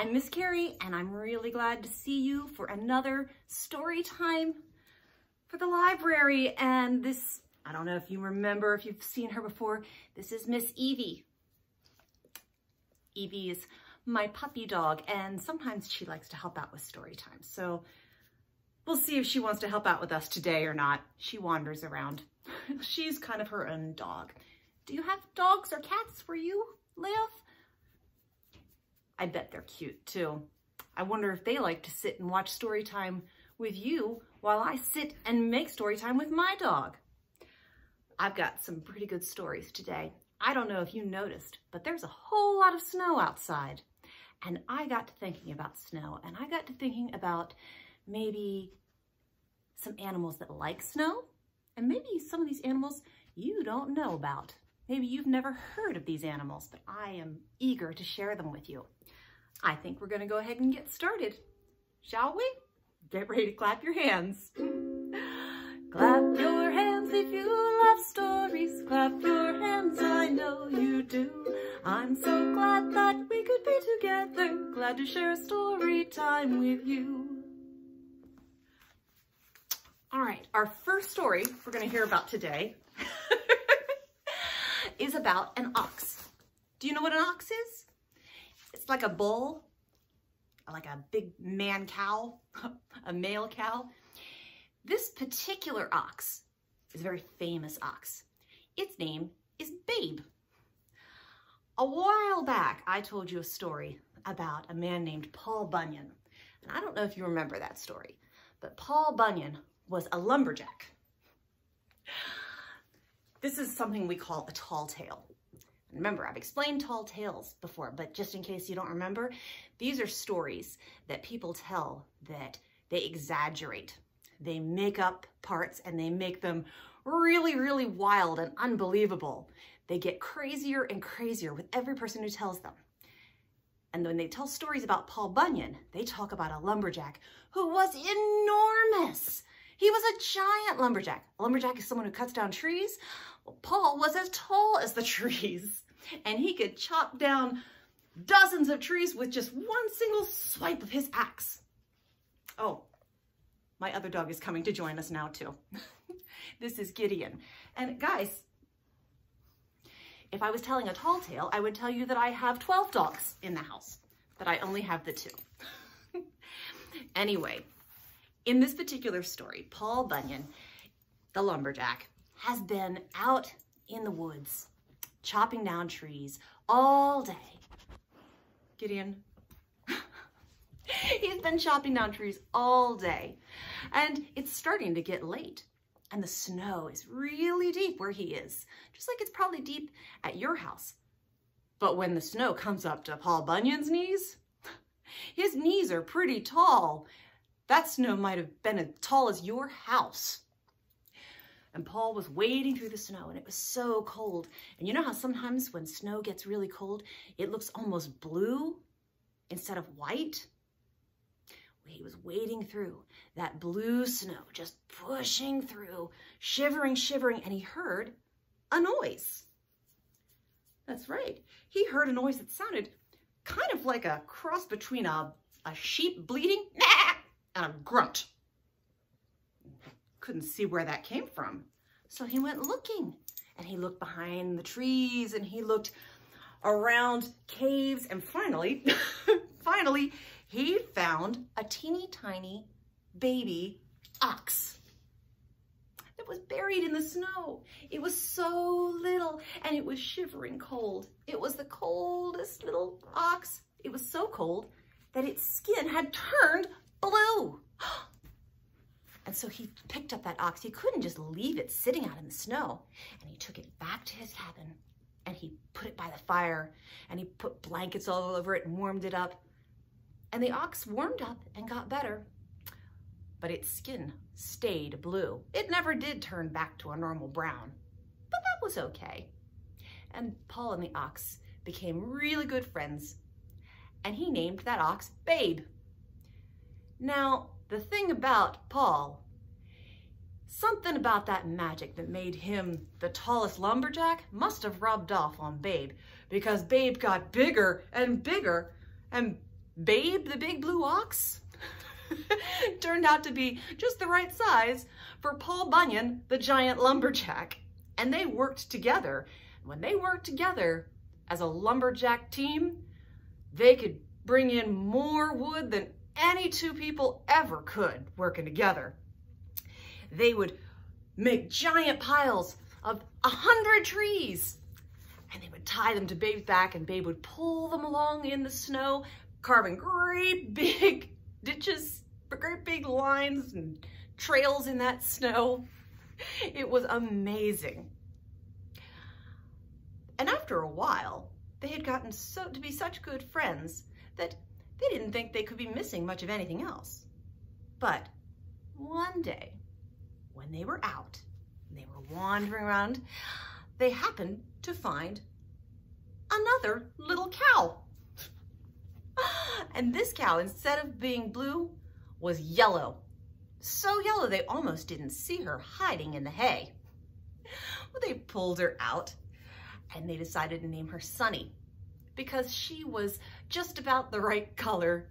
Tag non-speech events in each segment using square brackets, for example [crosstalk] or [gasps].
I'm Miss Carrie, and I'm really glad to see you for another story time for the library. And this, I don't know if you remember, if you've seen her before, this is Miss Evie. Evie is my puppy dog, and sometimes she likes to help out with story time. So we'll see if she wants to help out with us today or not. She wanders around. [laughs] She's kind of her own dog. Do you have dogs or cats where you live? I bet they're cute too. I wonder if they like to sit and watch story time with you while I sit and make story time with my dog. I've got some pretty good stories today. I don't know if you noticed, but there's a whole lot of snow outside. And I got to thinking about snow and I got to thinking about maybe some animals that like snow and maybe some of these animals you don't know about. Maybe you've never heard of these animals, but I am eager to share them with you. I think we're gonna go ahead and get started, shall we? Get ready to clap your hands. clap your hands if you love stories. Clap your hands, I know you do. I'm so glad that we could be together. Glad to share a story time with you. All right, our first story we're gonna hear about today [laughs] is about an ox. Do you know what an ox is? It's like a bull, like a big man cow, [laughs] a male cow. This particular ox is a very famous ox. Its name is Babe. A while back, I told you a story about a man named Paul Bunyan. And I don't know if you remember that story, but Paul Bunyan was a lumberjack. This is something we call a tall tale. Remember, I've explained tall tales before, but just in case you don't remember, these are stories that people tell that they exaggerate. They make up parts and they make them really, really wild and unbelievable. They get crazier and crazier with every person who tells them. And when they tell stories about Paul Bunyan, they talk about a lumberjack who was enormous. He was a giant lumberjack. A lumberjack is someone who cuts down trees. Well, Paul was as tall as the [laughs] trees and he could chop down dozens of trees with just one single swipe of his axe. Oh, my other dog is coming to join us now too. [laughs] this is Gideon. And guys, if I was telling a tall tale, I would tell you that I have 12 dogs in the house, but I only have the two. [laughs] anyway, in this particular story, Paul Bunyan, the lumberjack, has been out in the woods, chopping down trees all day. Gideon, [laughs] he's been chopping down trees all day and it's starting to get late and the snow is really deep where he is, just like it's probably deep at your house. But when the snow comes up to Paul Bunyan's knees, [laughs] his knees are pretty tall that snow might have been as tall as your house. And Paul was wading through the snow and it was so cold. And you know how sometimes when snow gets really cold, it looks almost blue instead of white? he was wading through that blue snow, just pushing through, shivering, shivering, and he heard a noise. That's right. He heard a noise that sounded kind of like a cross between a, a sheep bleating [laughs] and a grunt. Couldn't see where that came from. So he went looking and he looked behind the trees and he looked around caves and finally, [laughs] finally, he found a teeny tiny baby ox that was buried in the snow. It was so little and it was shivering cold. It was the coldest little ox. It was so cold that its skin had turned blue. [gasps] And so he picked up that ox. He couldn't just leave it sitting out in the snow. And he took it back to his cabin and he put it by the fire and he put blankets all over it and warmed it up. And the ox warmed up and got better, but its skin stayed blue. It never did turn back to a normal brown, but that was okay. And Paul and the ox became really good friends and he named that ox Babe. Now, the thing about Paul, something about that magic that made him the tallest lumberjack must have rubbed off on Babe because Babe got bigger and bigger and Babe the Big Blue Ox [laughs] turned out to be just the right size for Paul Bunyan, the giant lumberjack. And they worked together. When they worked together as a lumberjack team, they could bring in more wood than any two people ever could working together. They would make giant piles of a hundred trees and they would tie them to Babe's back and Babe would pull them along in the snow, carving great [laughs] big ditches, great big lines and trails in that snow. It was amazing. And after a while, they had gotten so to be such good friends that they didn't think they could be missing much of anything else. But one day, when they were out, they were wandering around, they happened to find another little cow. [gasps] And this cow, instead of being blue, was yellow. So yellow they almost didn't see her hiding in the hay. Well, they pulled her out and they decided to name her Sunny because she was just about the right color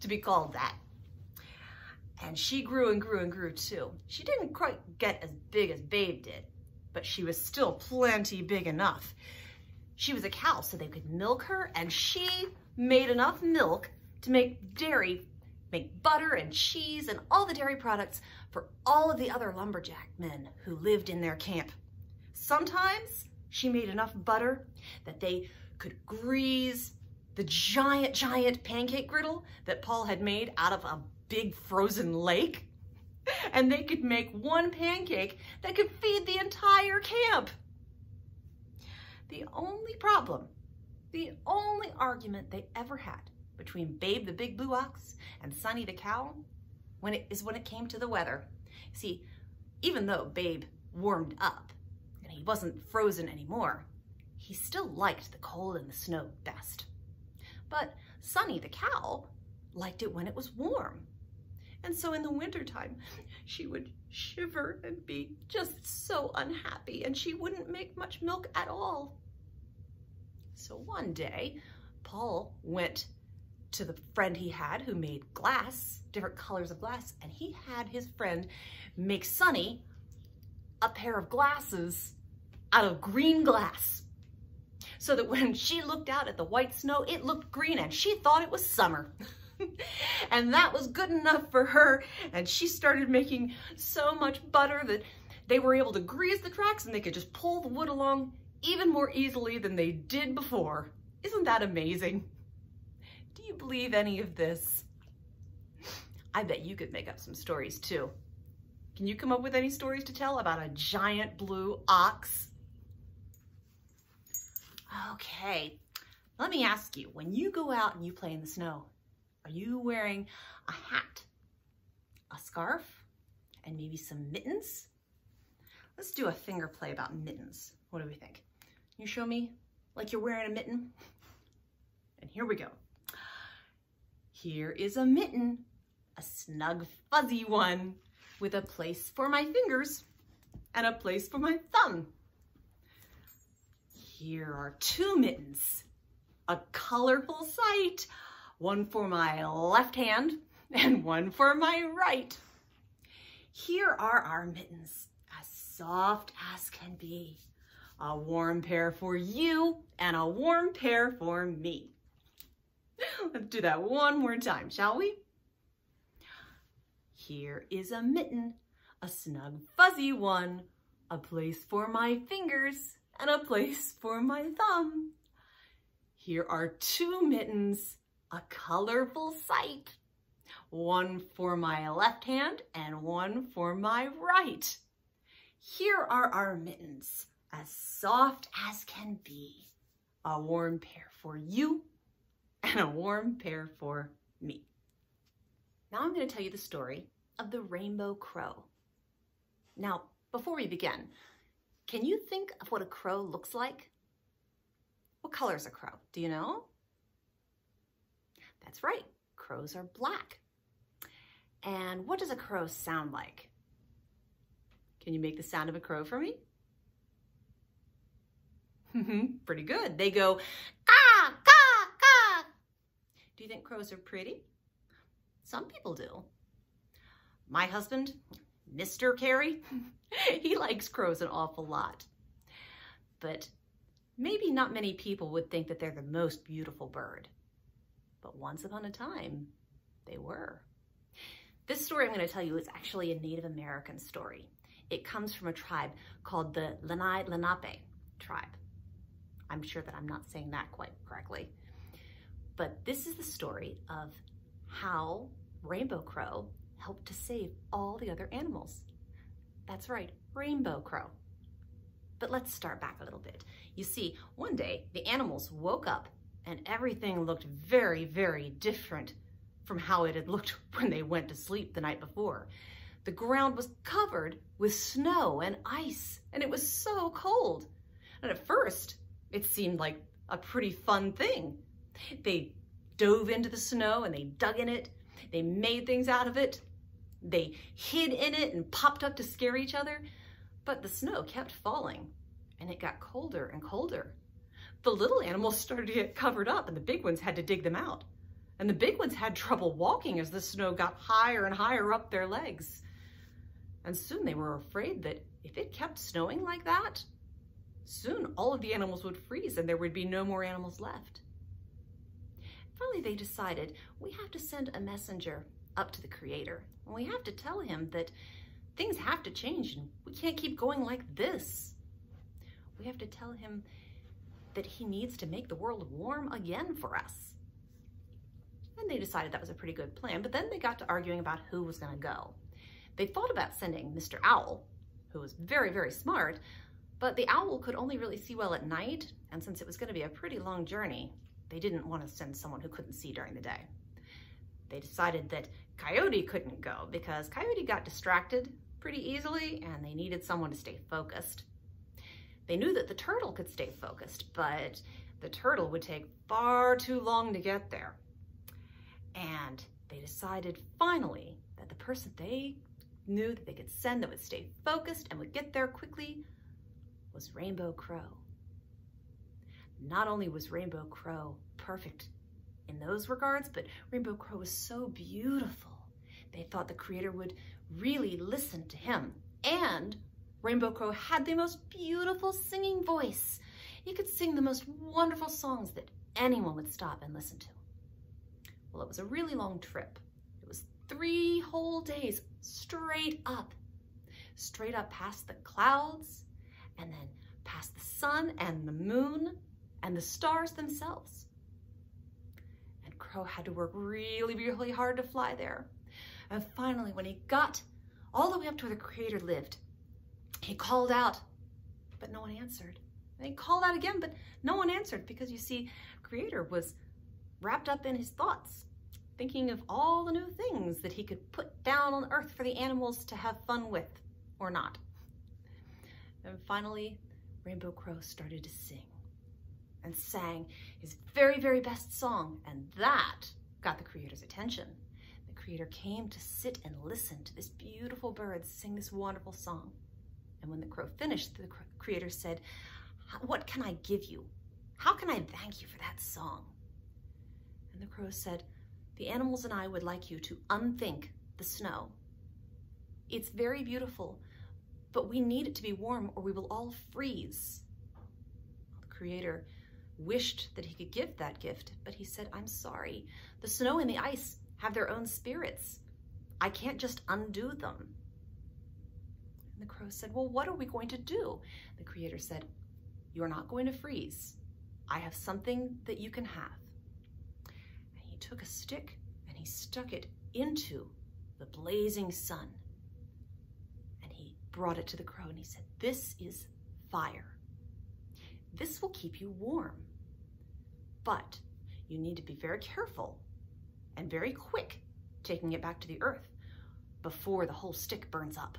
to be called that. And she grew and grew and grew too. She didn't quite get as big as Babe did, but she was still plenty big enough. She was a cow, so they could milk her, and she made enough milk to make dairy, make butter and cheese and all the dairy products for all of the other lumberjack men who lived in their camp. Sometimes she made enough butter that they could grease the giant, giant pancake griddle that Paul had made out of a big frozen lake. [laughs] And they could make one pancake that could feed the entire camp. The only problem, the only argument they ever had between Babe the Big Blue Ox and Sunny the Cow when it, is when it came to the weather. See, even though Babe warmed up and he wasn't frozen anymore, he still liked the cold and the snow best. But Sunny the cow liked it when it was warm. And so in the wintertime, she would shiver and be just so unhappy and she wouldn't make much milk at all. So one day, Paul went to the friend he had who made glass, different colors of glass, and he had his friend make Sunny a pair of glasses out of green glass so that when she looked out at the white snow, it looked green and she thought it was summer. [laughs] and that was good enough for her. And she started making so much butter that they were able to grease the tracks and they could just pull the wood along even more easily than they did before. Isn't that amazing? Do you believe any of this? I bet you could make up some stories too. Can you come up with any stories to tell about a giant blue ox? Okay, let me ask you, when you go out and you play in the snow, are you wearing a hat, a scarf, and maybe some mittens? Let's do a finger play about mittens. What do we think? You show me like you're wearing a mitten? And here we go. Here is a mitten, a snug fuzzy one with a place for my fingers and a place for my thumb. Here are two mittens, a colorful sight, one for my left hand and one for my right. Here are our mittens, as soft as can be. A warm pair for you and a warm pair for me. Let's do that one more time, shall we? Here is a mitten, a snug fuzzy one, a place for my fingers and a place for my thumb. Here are two mittens, a colorful sight. One for my left hand and one for my right. Here are our mittens, as soft as can be. A warm pair for you and a warm pair for me. Now I'm going to tell you the story of the rainbow crow. Now, before we begin, can you think of what a crow looks like? What color is a crow? Do you know? That's right, crows are black. And what does a crow sound like? Can you make the sound of a crow for me? [laughs] Pretty good. They go, caw, caw, caw. Do you think crows are pretty? Some people do. My husband, Mr. Carey, [laughs] he likes crows an awful lot. But maybe not many people would think that they're the most beautiful bird. But once upon a time, they were. This story I'm going to tell you is actually a Native American story. It comes from a tribe called the Lenni Lenape tribe. I'm sure that I'm not saying that quite correctly. But this is the story of how Rainbow Crow helped to save all the other animals. That's right, Rainbow Crow. But let's start back a little bit. You see, one day the animals woke up and everything looked very, very different from how it had looked [laughs] when they went to sleep the night before. The ground was covered with snow and ice, and it was so cold. And at first, it seemed like a pretty fun thing. They dove into the snow and they dug in it. They made things out of it. They hid in it and popped up to scare each other. But the snow kept falling and it got colder and colder. The little animals started to get covered up and the big ones had to dig them out. And the big ones had trouble walking as the snow got higher and higher up their legs. And soon they were afraid that if it kept snowing like that, soon all of the animals would freeze and there would be no more animals left. Finally, they decided we have to send a messenger up to the creator. And we have to tell him that things have to change and we can't keep going like this. We have to tell him that he needs to make the world warm again for us. And they decided that was a pretty good plan, but then they got to arguing about who was gonna go. They thought about sending Mr. Owl, who was very, very smart, but the owl could only really see well at night, and since it was gonna be a pretty long journey, they didn't want to send someone who couldn't see during the day. They decided that Coyote couldn't go because Coyote got distracted pretty easily and they needed someone to stay focused. They knew that the turtle could stay focused, but the turtle would take far too long to get there. And they decided finally that the person they knew that they could send that would stay focused and would get there quickly was Rainbow Crow. Not only was Rainbow Crow perfect in those regards, but Rainbow Crow was so beautiful. They thought the creator would really listen to him. And Rainbow Crow had the most beautiful singing voice. He could sing the most wonderful songs that anyone would stop and listen to. Well, it was a really long trip. It was three whole days straight up, straight up past the clouds and then past the sun and the moon and the stars themselves. Crow had to work really, really hard to fly there. And finally, when he got all the way up to where the creator lived, he called out, but no one answered. And he called out again, but no one answered because you see, creator was wrapped up in his thoughts, thinking of all the new things that he could put down on earth for the animals to have fun with or not. And finally, Rainbow Crow started to sing and sang his very, very best song, and that got the creator's attention. The creator came to sit and listen to this beautiful bird sing this wonderful song. And when the crow finished, the creator said, what can I give you? How can I thank you for that song? And the crow said, the animals and I would like you to unthink the snow. It's very beautiful, but we need it to be warm or we will all freeze. The creator wished that he could give that gift, but he said, I'm sorry. The snow and the ice have their own spirits. I can't just undo them. And the crow said, well, what are we going to do? The creator said, you're not going to freeze. I have something that you can have. And he took a stick and he stuck it into the blazing sun. And he brought it to the crow and he said, this is fire. This will keep you warm. But you need to be very careful and very quick taking it back to the earth before the whole stick burns up.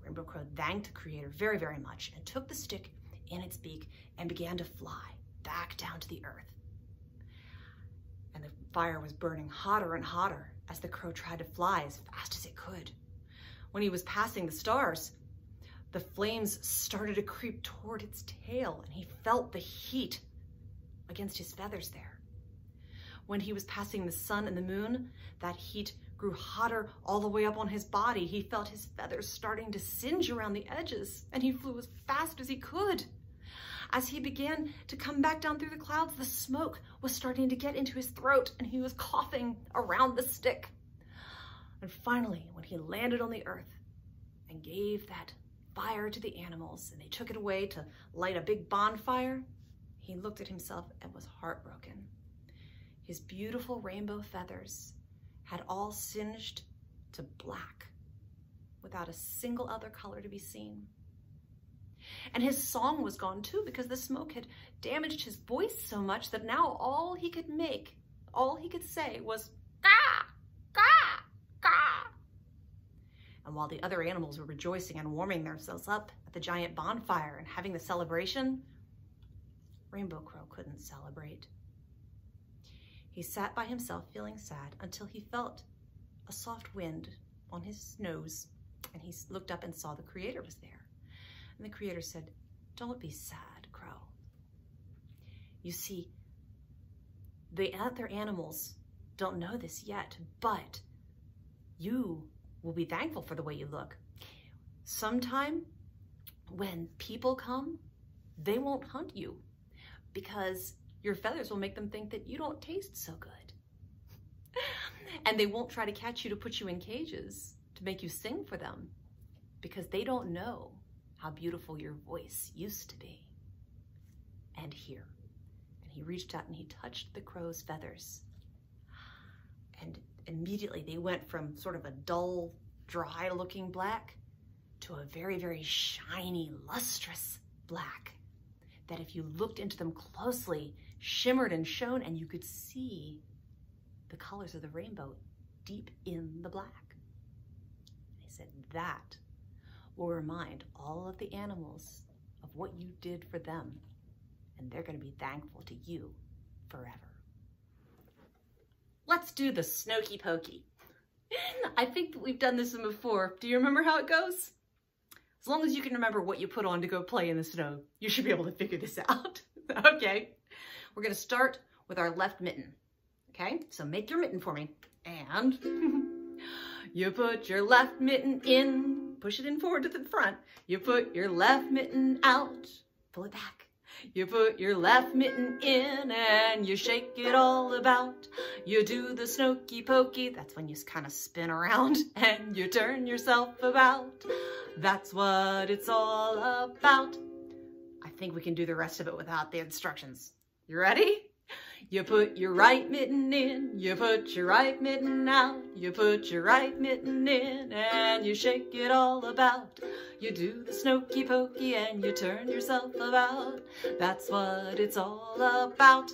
The rainbow crow thanked the creator very, very much and took the stick in its beak and began to fly back down to the earth. And the fire was burning hotter and hotter as the crow tried to fly as fast as it could. When he was passing the stars, the flames started to creep toward its tail and he felt the heat against his feathers there. when he was passing the sun and the moon, that heat grew hotter all the way up on his body. He felt his feathers starting to singe around the edges, and he flew as fast as he could. As he began to come back down through the clouds, the smoke was starting to get into his throat, and he was coughing around the stick. And finally, when he landed on the earth and gave that fire to the animals, and they took it away to light a big bonfire, he looked at himself and was heartbroken. His beautiful rainbow feathers had all singed to black without a single other color to be seen. And his song was gone too because the smoke had damaged his voice so much that now all he could make, all he could say was, And while the other animals were rejoicing and warming themselves up at the giant bonfire and having the celebration, Rainbow Crow couldn't celebrate. He sat by himself feeling sad until he felt a soft wind on his nose and he looked up and saw the creator was there. And the creator said, don't be sad, Crow. You see, the other animals don't know this yet, but you will be thankful for the way you look. Sometime when people come, they won't hunt you because your feathers will make them think that you don't taste so good. [laughs] and they won't try to catch you to put you in cages to make you sing for them because they don't know how beautiful your voice used to be. And here. And he reached out and he touched the crow's feathers. And immediately they went from sort of a dull, dry looking black to a very, very shiny, lustrous black that if you looked into them closely, shimmered and shone, and you could see the colors of the rainbow deep in the black. He said, that will remind all of the animals of what you did for them, and they're going to be thankful to you forever. Let's do the Snokey Pokey. [laughs] I think we've done this one before. Do you remember how it goes? As long as you can remember what you put on to go play in the snow, you should be able to figure this [laughs] out. okay, we're gonna start with our left mitten. Okay, so make your mitten for me. And [laughs] you put your left mitten in, push it in forward to the front. You put your left mitten out, pull it back. You put your left mitten in and you shake it all about. You do the snokey pokey, that's when you kind of spin around [laughs] and you turn yourself about. That's what it's all about. I think we can do the rest of it without the instructions. You ready? You put your right mitten in, you put your right mitten out, you put your right mitten in and you shake it all about. You do the snokey pokey and you turn yourself about. That's what it's all about.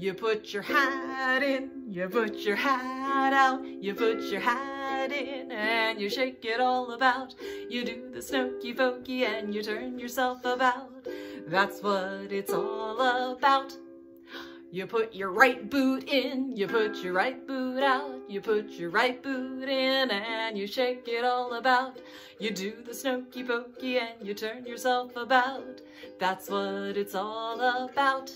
You put your hat in, you put your hat out, you put your hat in and you shake it all about. You do the snokey pokey and you turn yourself about. That's what it's all about. You put your right boot in, you put your right boot out, you put your right boot in and you shake it all about. You do the snokey pokey and you turn yourself about. That's what it's all about.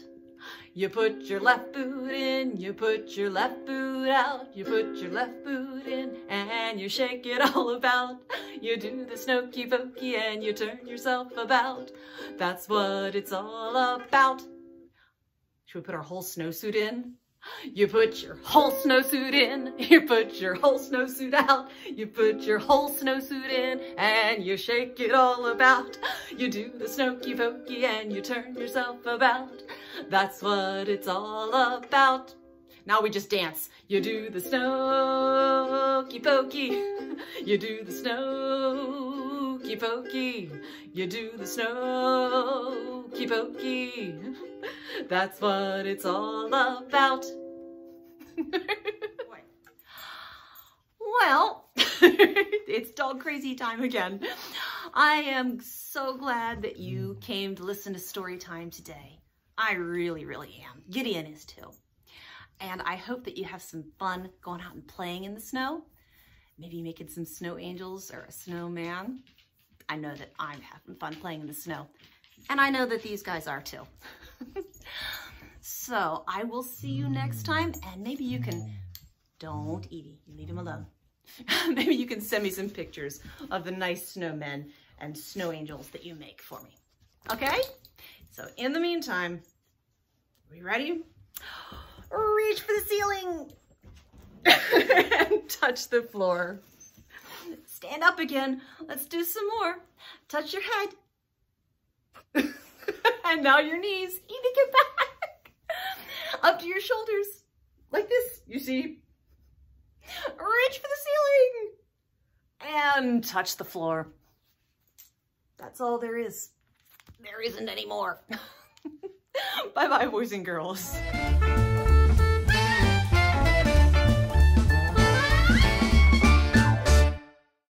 You put your left boot in, you put your left boot out, you put your left boot in, and you shake it all about. You do the snokey pokey and you turn yourself about. That's what it's all about. Should we put our whole snowsuit in? You put your whole snowsuit in, you put your whole snowsuit out, you put your whole snowsuit in, and you shake it all about. You do the snokey pokey and you turn yourself about. That's what it's all about. Now we just dance. You do the snokey pokey, you do the snokey pokey, you do the snow snokey pokey. [laughs] That's what it's all about. [laughs] well, [laughs] it's dog crazy time again. I am so glad that you came to listen to story time today. I really, really am. Gideon is too. And I hope that you have some fun going out and playing in the snow. Maybe making some snow angels or a snowman. I know that I'm having fun playing in the snow. And I know that these guys are too. [laughs] So I will see you next time and maybe you can, don't Evie, you leave him alone. [laughs] maybe you can send me some pictures of the nice snowmen and snow angels that you make for me. Okay? So in the meantime, are you ready? [gasps] Reach for the ceiling [laughs] and touch the floor. Stand up again. Let's do some more. Touch your head. [laughs] and now your knees. Even get back. Up to your shoulders. Like this, you see. Reach for the ceiling. And touch the floor. That's all there is. There isn't any more. [laughs] Bye-bye, boys and girls.